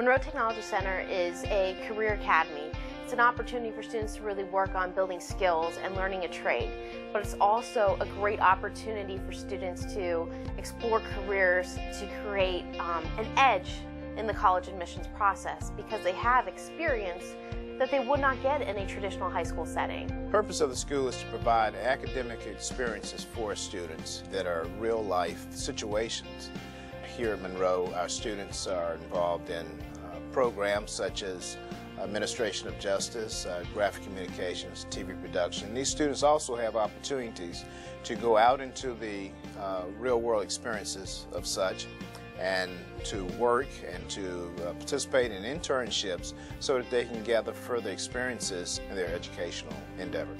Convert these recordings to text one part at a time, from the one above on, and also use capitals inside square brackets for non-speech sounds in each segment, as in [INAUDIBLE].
Monroe Technology Center is a career academy. It's an opportunity for students to really work on building skills and learning a trade, but it's also a great opportunity for students to explore careers, to create um, an edge in the college admissions process because they have experience that they would not get in a traditional high school setting. The purpose of the school is to provide academic experiences for students that are real life situations. Here at Monroe, our students are involved in programs such as administration of justice, uh, graphic communications, TV production. These students also have opportunities to go out into the uh, real world experiences of such and to work and to uh, participate in internships so that they can gather further experiences in their educational endeavor.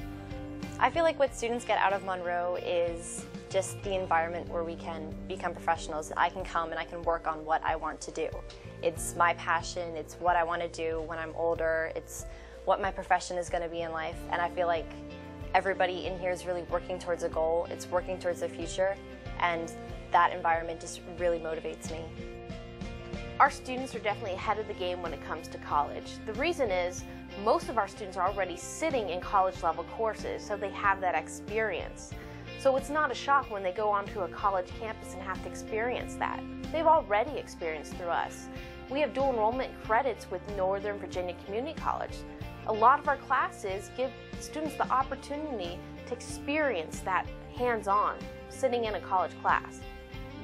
I feel like what students get out of Monroe is just the environment where we can become professionals. I can come and I can work on what I want to do. It's my passion, it's what I want to do when I'm older, it's what my profession is going to be in life, and I feel like everybody in here is really working towards a goal, it's working towards the future, and that environment just really motivates me. Our students are definitely ahead of the game when it comes to college. The reason is most of our students are already sitting in college level courses, so they have that experience. So it's not a shock when they go onto a college campus and have to experience that. They've already experienced through us. We have dual enrollment credits with Northern Virginia Community College. A lot of our classes give students the opportunity to experience that hands-on, sitting in a college class.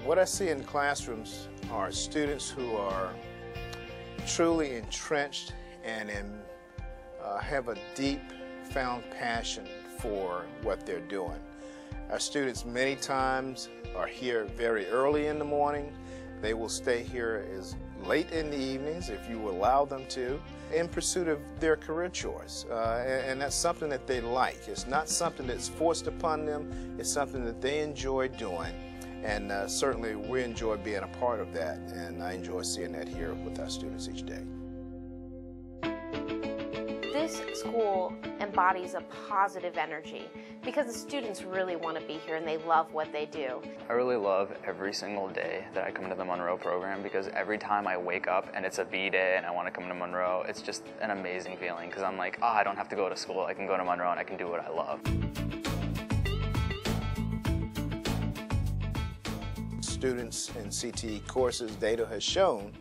What I see in classrooms are students who are truly entrenched and in, uh, have a deep found passion for what they're doing. Our students many times are here very early in the morning. They will stay here as late in the evenings if you allow them to in pursuit of their career choice. Uh, and, and, that's something that they like. It's not something that's forced upon them. It's something that they enjoy doing. And uh, certainly we enjoy being a part of that. And I enjoy seeing that here with our students each day. This school embodies a positive energy because the students really want to be here and they love what they do. I really love every single day that I come to the Monroe program because every time I wake up and it's a B day and I want to come to Monroe, it's just an amazing feeling because I'm like, oh, I don't have to go to school. I can go to Monroe and I can do what I love. Students in CTE courses, data has shown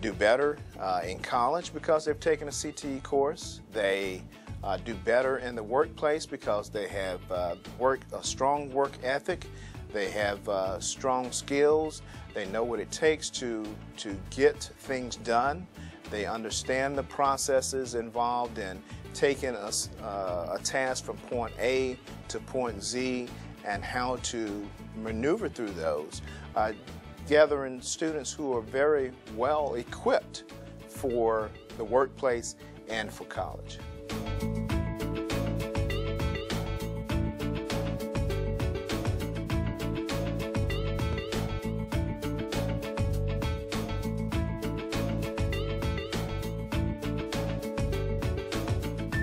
do better uh, in college because they've taken a CTE course. They uh, do better in the workplace because they have uh, work a strong work ethic. They have uh, strong skills. They know what it takes to to get things done. They understand the processes involved in taking a, uh, a task from point A to point Z and how to maneuver through those. Uh, gathering students who are very well equipped for the workplace and for college.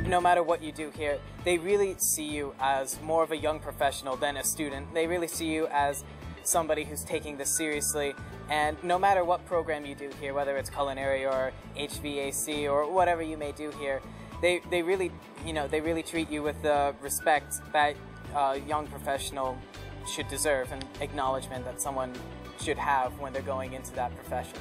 no matter what you do here, they really see you as more of a young professional than a student. They really see you as somebody who's taking this seriously. And no matter what program you do here, whether it's culinary or HVAC or whatever you may do here, they, they really, you know, they really treat you with the respect that a young professional should deserve and acknowledgement that someone should have when they're going into that profession.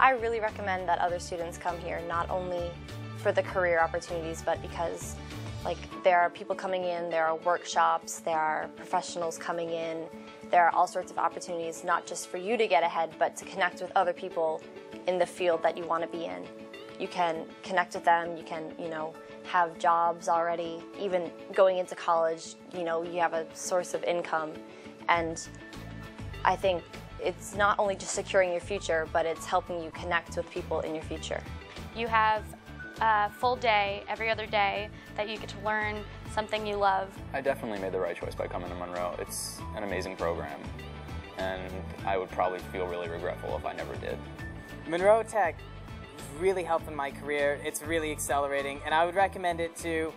I really recommend that other students come here not only for the career opportunities, but because like there are people coming in, there are workshops, there are professionals coming in, there are all sorts of opportunities not just for you to get ahead, but to connect with other people in the field that you want to be in. You can connect with them, you can, you know, have jobs already, even going into college, you know, you have a source of income. And I think it's not only just securing your future, but it's helping you connect with people in your future. You have a full day every other day that you get to learn something you love. I definitely made the right choice by coming to Monroe. It's an amazing program, and I would probably feel really regretful if I never did. Monroe Tech really helped in my career. It's really accelerating, and I would recommend it to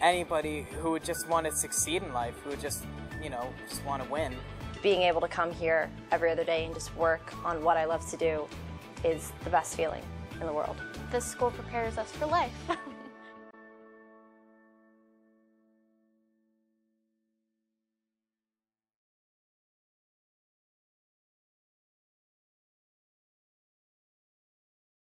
anybody who would just want to succeed in life, who would just, you know, just want to win. Being able to come here every other day and just work on what I love to do is the best feeling in the world. This school prepares us for life. [LAUGHS]